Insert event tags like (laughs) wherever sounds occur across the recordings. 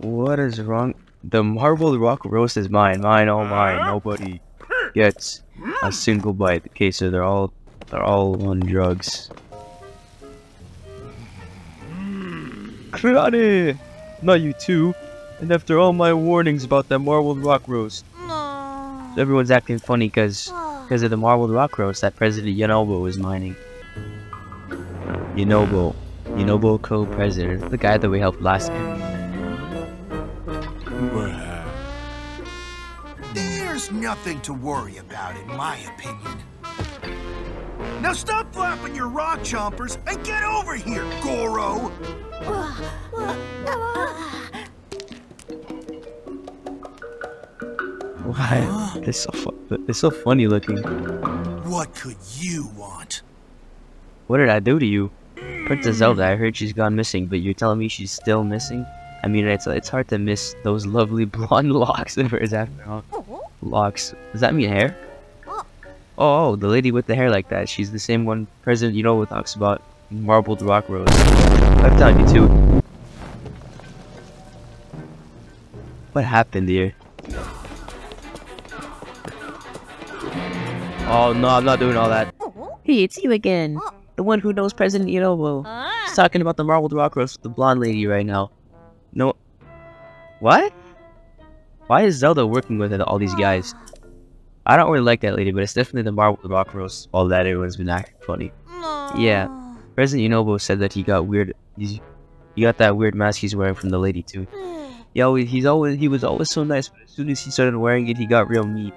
What is wrong? The marble rock roast is mine, mine, oh all mine. Nobody gets a single bite. Okay, so they're all they're all on drugs. Karate! Not you too. And after all my warnings about that marbled rock roast, everyone's acting funny because because of the marbled rock roast that President Yunobo was mining. Yunobo. Yunobo co-president. The guy that we helped last time. There's nothing to worry about, in my opinion. Now stop flapping your rock chompers and get over here, Goro! (sighs) Why? They're so they're so funny looking. What could you want? What did I do to you? Princess hmm. Zelda, I heard she's gone missing, but you're telling me she's still missing? I mean, it's it's hard to miss those lovely (laughs) blonde locks of hers after all. Locks. Does that mean hair? Oh, the lady with the hair like that. She's the same one President know, talks about. Marbled rock rose. I've done you too. What happened here? Oh no, I'm not doing all that. Hey, it's you again. The one who knows President Yunobo. He's talking about the marbled rock roast with the blonde lady right now. No. What? Why is Zelda working with all these guys? I don't really like that lady, but it's definitely the marbled rock roast. All that everyone's been acting funny. Yeah. President Yunobo said that he got weird. He got that weird mask he's wearing from the lady too. Yeah, always, he's always he was always so nice, but as soon as he started wearing it, he got real mean.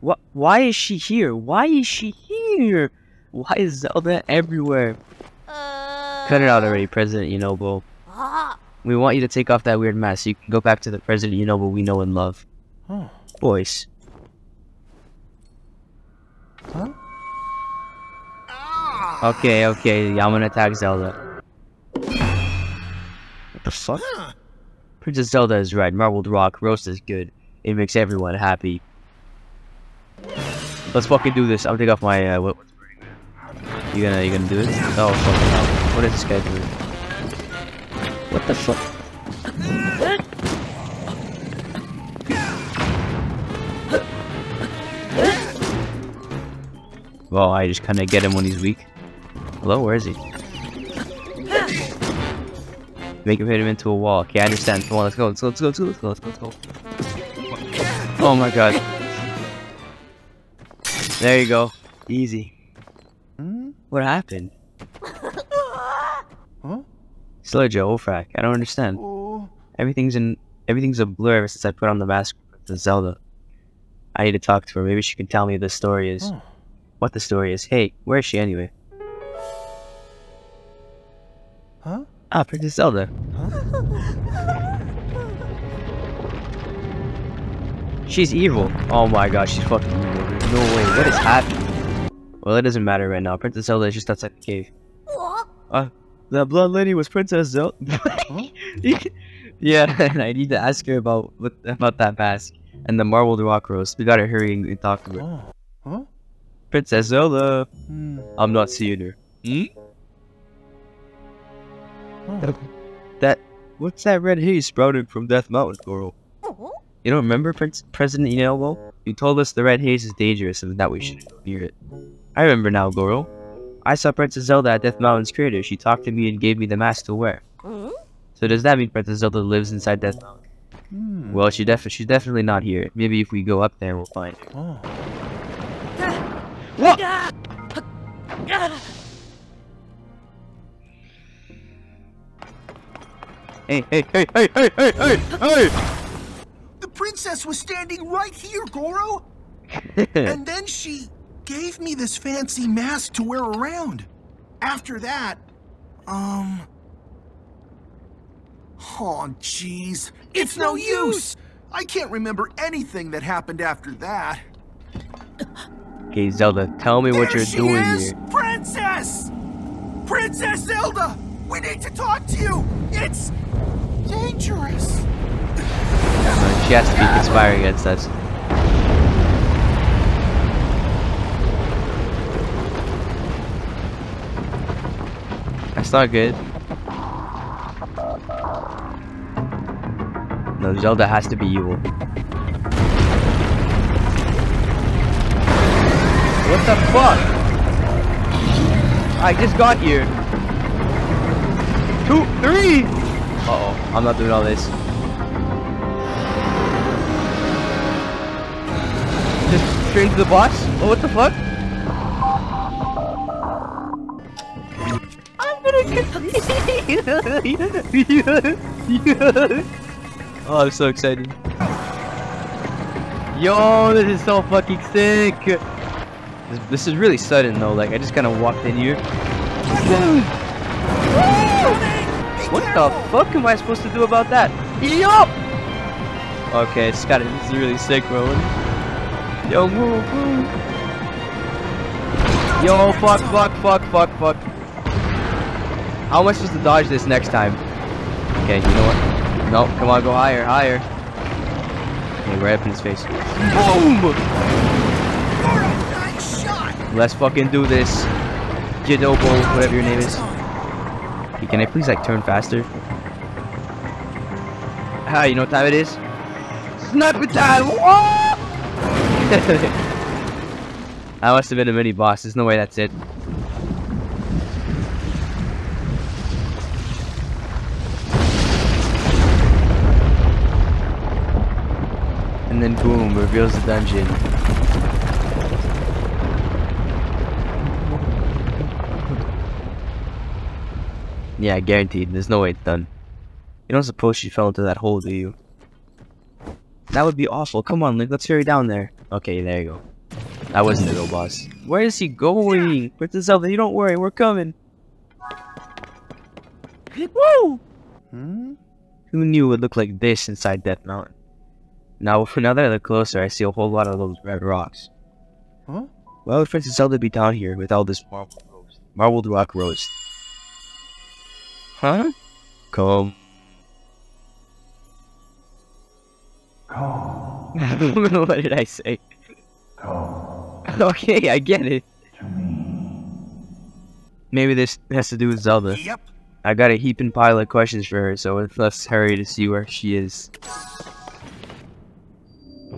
What? Why is she here? Why is she here? Why is Zelda everywhere? Cut it out already, President Yunobo. We want you to take off that weird mask so you can go back to the President Yunobo we know and love. Huh. Boys. Huh? Ah! Okay, okay, I'm gonna attack Zelda. What the fuck? Princess Zelda is right. Marbled rock roast is good. It makes everyone happy. Let's fucking do this. I'll take off my uh, what? You gonna you gonna do it? Oh hell! What is this guy doing? What the fuck? Well, I just kind of get him when he's weak. Hello, where is he? Make him hit him into a wall. Okay, I understand. Come on. Let's go. Let's go. Let's go. Let's go. Let's go. Let's go. Oh my god. There you go. Easy. Hmm? What happened? (laughs) Huh? Slurjo, Ofrak. I don't understand. Oh. Everything's in. Everything's a blur ever since I put on the mask for Zelda. I need to talk to her. Maybe she can tell me what the story is. Oh. What the story is. Hey, where is she anyway? Huh? Ah, Princess Zelda. Huh? She's evil. Oh my god, she's fucking evil. There's no way. What is happening? Well, it doesn't matter right now. Princess Zelda is just outside the cave. Uh, the blonde lady was Princess Zelda. (laughs) (laughs) yeah, (laughs) and I need to ask her about what, about that mask and the marbled rock roast. We gotta hurry and talk to her. Oh. Huh? Princess Zelda. Hmm. I'm not seeing her. Hmm? Oh. That what's that red haze sprouted from Death Mountain, Goro? You don't remember Prince President Yunobo? You told us the red haze is dangerous and that we shouldn't go near it. I remember now, Goro. I saw Princess Zelda at Death Mountain's crater. She talked to me and gave me the mask to wear. So does that mean Princess Zelda lives inside Death Mountain? Hmm. Well, she def she's definitely not here. Maybe if we go up there, we'll find her. Oh. What? Hey, hey, hey, hey, hey, hey, hey, hey! Princess was standing right here, Goro! (laughs) and then she gave me this fancy mask to wear around. After that, um. Oh, jeez. It's no use! I can't remember anything that happened after that. okay, Zelda, tell me what you're she doing is! here. Princess! Princess Zelda! We need to talk to you! It's dangerous! She has to be conspiring against us. That's not good. No, Zelda has to be evil. What the fuck? I just got here. Two, three! Uh oh I'm not doing all this. Straight to the boss? Oh, what the fuck? I'm gonna get... (laughs) Oh, I'm so excited. Yo, this is so fucking sick! This, this is really sudden though, like I just kind of walked in here. What the fuck am I supposed to do about that? Yup! Okay, it's gotta, this is really sick, bro. Yo, move, move. Yo, fuck, fuck, fuck, fuck, fuck. How am I supposed to dodge this next time? Okay, you know what? No, come on, go higher, higher. Okay, right up in his face. Boom! Let's fucking do this. Jidobo, whatever your name is. Okay, can I please like turn faster? Ah, you know what time it is? Sniper time! Whoa! (laughs) that must have been a mini boss. There's no way that's it. And then boom, reveals the dungeon. Yeah, guaranteed. There's no way it's done. You don't suppose she fell into that hole, do you? That would be awful. Come on, Link. Let's hurry down there. Okay, there you go. That wasn't the real boss. Where is he going? Princess Zelda, you don't worry. We're coming. Woo! Hmm? Who knew it would look like this inside Death Mountain? Now, now that I look closer, I see a whole lot of those red rocks. Huh? Why would Princess Zelda be down here with all this marbled roast? Marbled rock roast. Huh? Come. (laughs) what did I say? (laughs) Okay, I get it. Maybe this has to do with Zelda. Yep. I got a heaping pile of questions for her, so let's hurry to see where she is.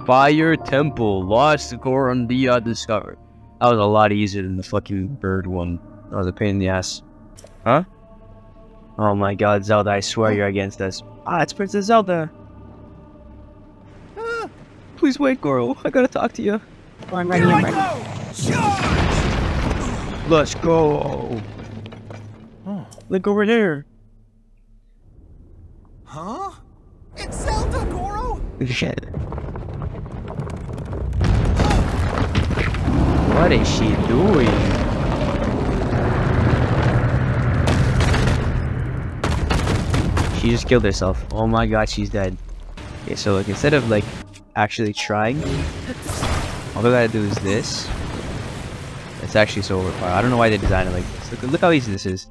Fire Temple, Lost Gorondia discovered. That was a lot easier than the fucking bird one. That was a pain in the ass. Huh? Oh my god, Zelda, I swear you're against us. Ah, it's Princess Zelda. Please wait, Goro. I gotta talk to you. Oh, I'm ready, I'm ready. Charge! Let's go. Oh. Look over there. Huh? It's Zelda, Goro! Shit. What is she doing? She just killed herself. Oh my god, she's dead. Okay, so like instead of like actually trying, all I gotta do is this. It's actually so overpowered. I don't know why they designed it like this. Look, look how easy this is.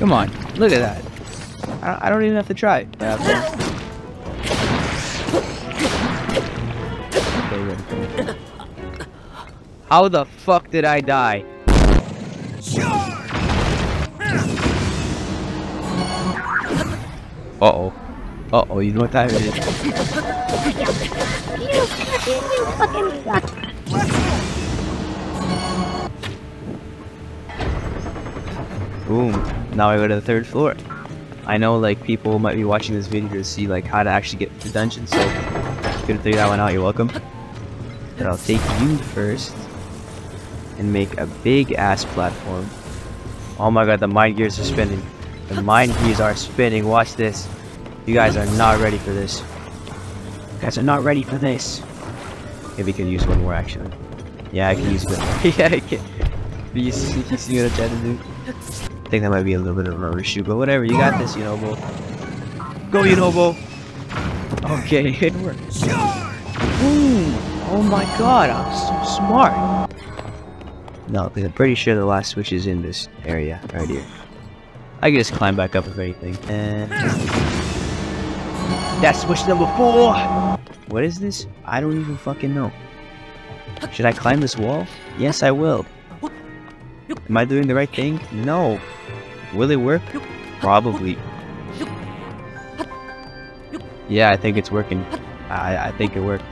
Come on, look at that. I, I don't even have to try. Yeah, okay. How the fuck did I die? Uh oh. Uh oh, you know what it is? You fucking suck. Boom. Now I go to the third floor. I know like people might be watching this video to see like how to actually get to the dungeon, so couldn't figure that one out, you're welcome. But I'll take you first and make a big ass platform. Oh my god, the mind gears are spinning. The mind gears are spinning, watch this. You guys are not ready for this. You guys are not ready for this. Maybe we could use one more actually. Yeah, I can use one. (laughs) yeah, I can. You, you see what I'm trying to do? I think that might be a little bit of a reshoot, but whatever. You got this, Yunobo. Go, Yunobo. Okay, (laughs) it worked. Boom! Oh my god, I'm so smart. No, I'm pretty sure the last switch is in this area right here. I can just climb back up if anything. And that's switch number four. What is this? I don't even fucking know. Should I climb this wall? Yes, I will. Am I doing the right thing? No. Will it work? Probably. Yeah, I think it's working. I, I think it worked.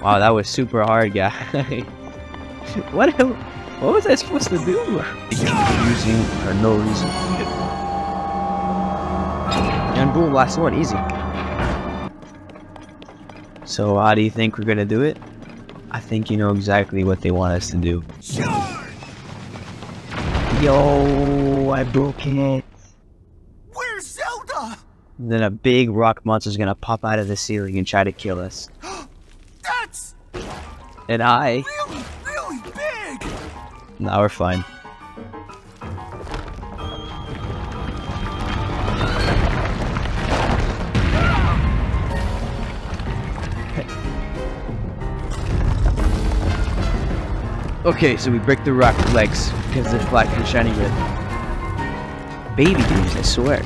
Wow, that was super hard, guy. (laughs) what, what was I supposed to do? Using for no reason. And boom, last one, easy. So how do you think we're gonna do it? I think you know exactly what they want us to do. Yo, I broke it. Where's Zelda? Then a big rock monster's gonna pop out of the ceiling and try to kill us. (gasps) That's And I, really, really big! Now we're fine. Okay, so we break the rock legs because they're black and shiny red. Baby dudes, I swear.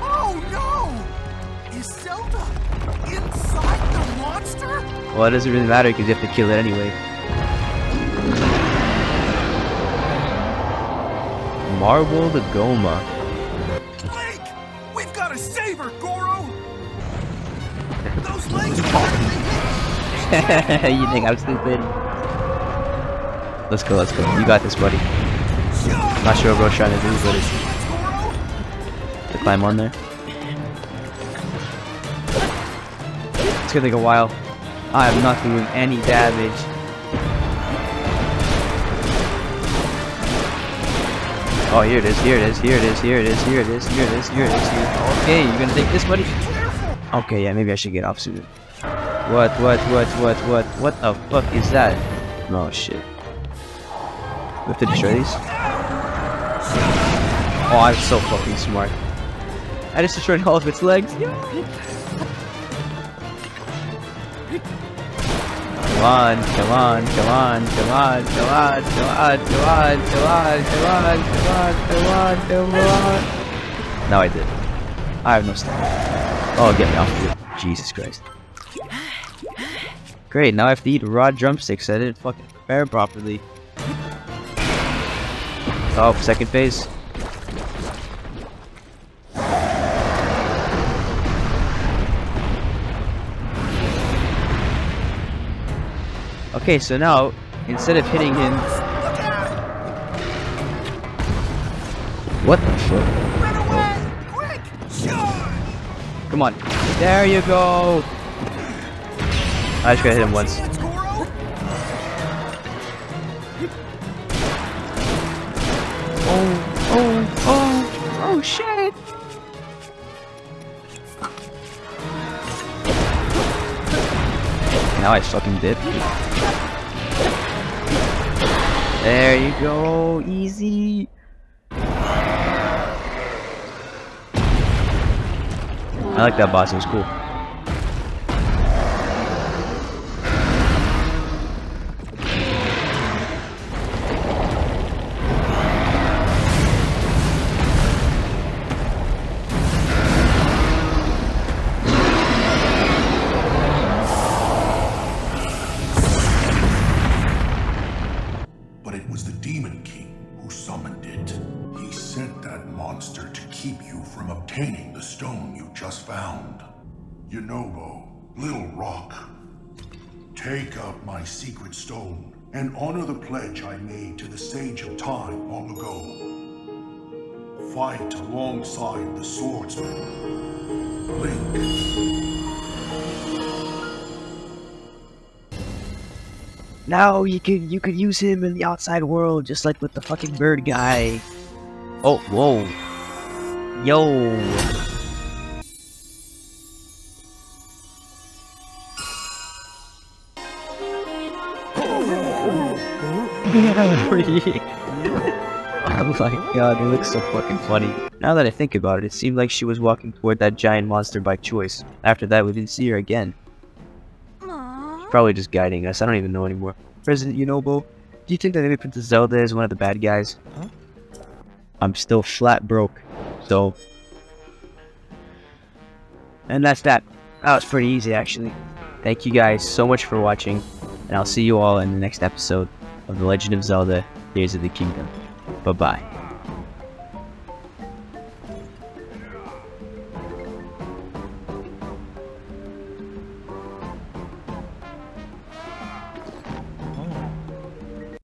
Oh no! Is Zelda inside the monster? Well, it doesn't really matter because you have to kill it anyway. Marble the Gohma. Link! We've got to save her, Goro! Those legs are (laughs) (laughs) you think I'm stupid? Let's go, let's go. You got this, buddy. Not sure what bro's trying to do, but it's to climb on there. It's gonna take a while. I am not doing any damage. Oh, here it is, here it is, here it is, here it is, here it is, here it is, here it is, here. Okay, you're gonna take this, buddy? Okay, yeah, maybe I should get off soon. What, what, what, what, what, what the fuck is that? Oh, shit. We have to destroy these? Oh, I'm so fucking smart. I just destroyed all of its legs. Come on, come on, come on, come on, come on, come on, come on, come on, come on, come on, come on, come on. No, I did. I have no stamina. Oh, get me off of it. Jesus Christ. Great, now I have to eat raw drumsticks. I didn't fucking prepare properly. Oh, second phase. Okay, so now, instead of hitting him... What the fuck? Come on. There you go! I just gotta hit him once. Oh, oh, oh, oh shit! Now I fucking dip. There you go, easy. I like that boss, it was cool. Monster to keep you from obtaining the stone you just found. Yunobo, Little Rock, take up my secret stone and honor the pledge I made to the Sage of Time long ago. Fight alongside the swordsman. Link. Now you can you could use him in the outside world just like with the fucking bird guy. Oh, whoa. Yo. (laughs) oh my god, it looks so fucking funny. Now that I think about it, it seemed like she was walking toward that giant monster by choice. After that, we didn't see her again. She's probably just guiding us. I don't even know anymore. President Yunobo, do you think that maybe Princess Zelda is one of the bad guys? Huh? I'm still flat broke, so... And that's that. That was pretty easy, actually. Thank you guys so much for watching, and I'll see you all in the next episode of The Legend of Zelda Tears of the Kingdom. Bye bye.